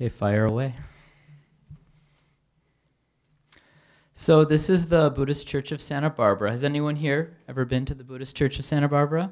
Okay, fire away. So this is the Buddhist Church of Santa Barbara. Has anyone here ever been to the Buddhist Church of Santa Barbara?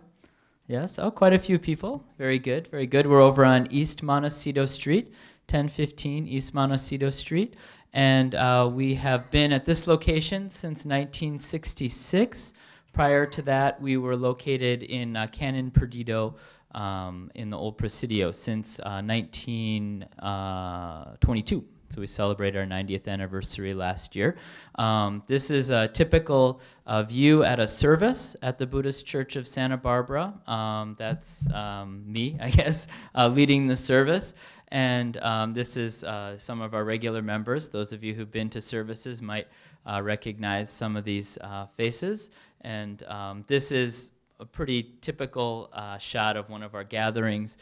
Yes, oh, quite a few people. Very good, very good. We're over on East Montecito Street, 1015 East Montecito Street. And uh, we have been at this location since 1966. Prior to that, we were located in uh, Canon Perdido um, in the old Presidio since uh, 1922. So we celebrated our 90th anniversary last year. Um, this is a typical uh, view at a service at the Buddhist Church of Santa Barbara. Um, that's um, me, I guess, uh, leading the service. And um, this is uh, some of our regular members. Those of you who've been to services might uh, recognize some of these uh, faces. And um, this is a pretty typical uh, shot of one of our gatherings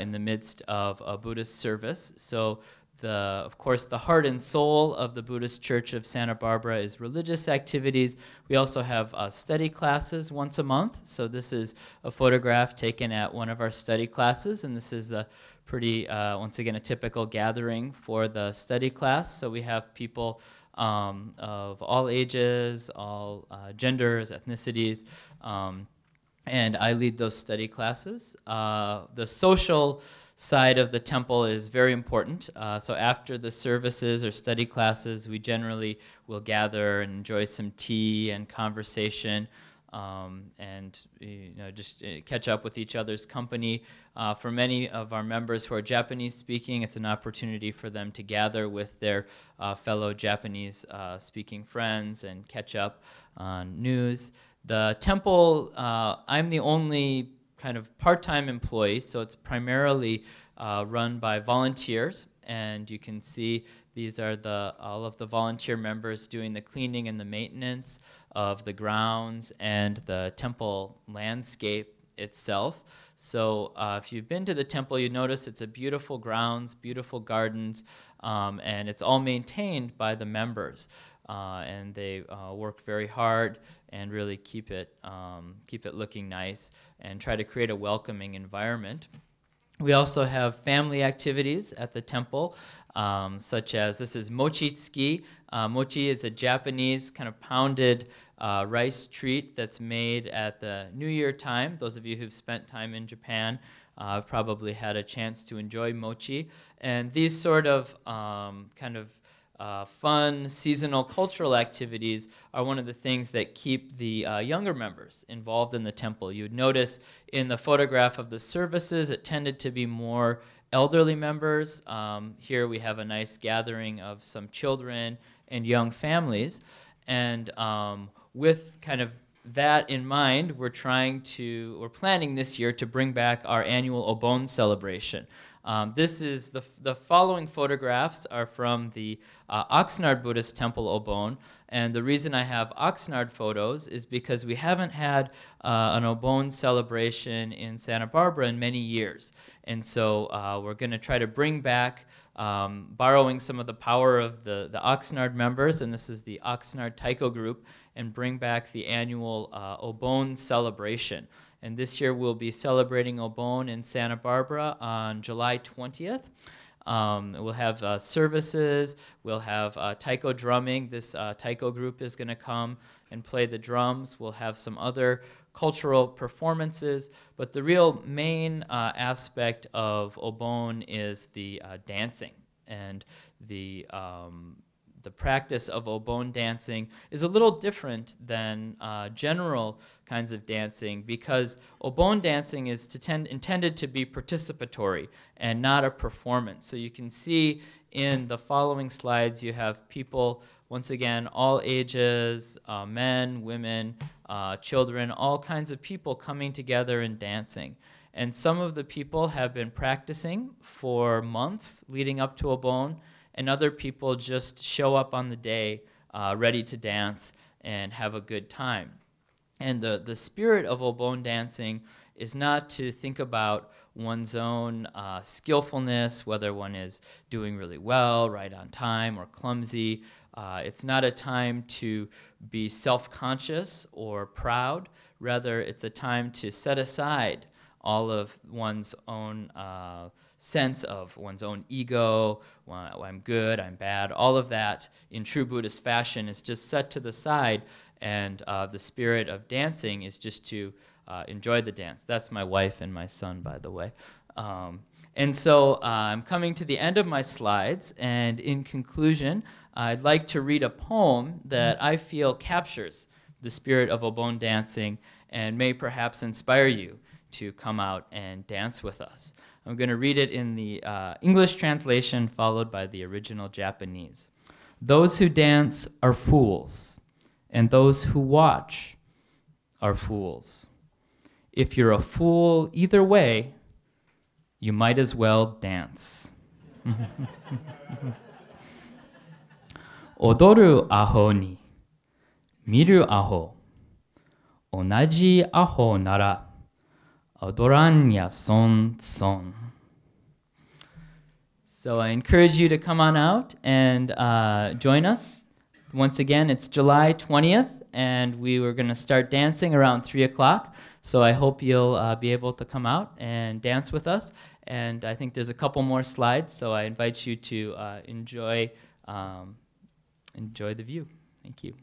in the midst of a Buddhist service. So the, of course, the heart and soul of the Buddhist Church of Santa Barbara is religious activities. We also have uh, study classes once a month. So this is a photograph taken at one of our study classes, and this is a pretty, uh, once again, a typical gathering for the study class. So we have people um, of all ages, all uh, genders, ethnicities, um, and I lead those study classes. Uh, the social side of the temple is very important. Uh, so after the services or study classes, we generally will gather and enjoy some tea and conversation. Um, and you know just uh, catch up with each other's company. Uh, for many of our members who are Japanese speaking, it's an opportunity for them to gather with their uh, fellow Japanese uh, speaking friends and catch up on news. The temple, uh, I'm the only kind of part-time employee, so it's primarily run by volunteers. And you can see these are the all of the volunteer members doing the cleaning and the maintenance of the grounds and the temple landscape itself. So uh, if you've been to the temple, you notice it's a beautiful grounds, beautiful gardens, um, and it's all maintained by the members. Uh, and they uh, work very hard and really keep it um, keep it looking nice and try to create a welcoming environment. We also have family activities at the temple, um, such as this is mochitsuki. Uh, mochi is a Japanese kind of pounded uh, rice treat that's made at the New Year time. Those of you who've spent time in Japan uh, probably had a chance to enjoy mochi. And these sort of um, kind of uh, fun seasonal cultural activities are one of the things that keep the uh, younger members involved in the temple. You'd notice in the photograph of the services, it tended to be more elderly members. Um, here we have a nice gathering of some children and young families. And um, with kind of that in mind, we're trying to, we're planning this year to bring back our annual Obon celebration. Um, this is the, the following photographs are from the uh, Oxnard Buddhist Temple Obon. And the reason I have Oxnard photos is because we haven't had uh, an Obon celebration in Santa Barbara in many years. And so uh, we're going to try to bring back, um, borrowing some of the power of the, the Oxnard members, and this is the Oxnard Taiko group, and bring back the annual uh, Obon celebration. And this year we'll be celebrating Obon in Santa Barbara on July 20th. Um, we'll have uh, services, we'll have uh, taiko drumming. This uh, taiko group is going to come and play the drums. We'll have some other cultural performances, but the real main uh, aspect of Obon is the uh, dancing and the um, the practice of obon dancing is a little different than uh, general kinds of dancing because obon dancing is to tend, intended to be participatory and not a performance. So you can see in the following slides you have people, once again, all ages, uh, men, women, uh, children, all kinds of people coming together and dancing. And some of the people have been practicing for months leading up to Obon and other people just show up on the day uh, ready to dance and have a good time. And the, the spirit of Obon dancing is not to think about one's own uh, skillfulness, whether one is doing really well, right on time, or clumsy. Uh, it's not a time to be self conscious or proud. Rather, it's a time to set aside all of one's own uh, sense of one's own ego, well, I'm good, I'm bad, all of that in true Buddhist fashion is just set to the side, and uh, the spirit of dancing is just to uh, enjoy the dance. That's my wife and my son, by the way. Um, and so uh, I'm coming to the end of my slides, and in conclusion, I'd like to read a poem that I feel captures the spirit of Obon dancing and may perhaps inspire you to come out and dance with us. I'm going to read it in the uh, English translation followed by the original Japanese. Those who dance are fools, and those who watch are fools. If you're a fool either way, you might as well dance. 踊るアホに見るアホ同じアホなら Adoranya son son. So I encourage you to come on out and uh, join us. Once again, it's July 20th, and we were going to start dancing around 3 o'clock. So I hope you'll uh, be able to come out and dance with us. And I think there's a couple more slides, so I invite you to uh, enjoy, um, enjoy the view. Thank you.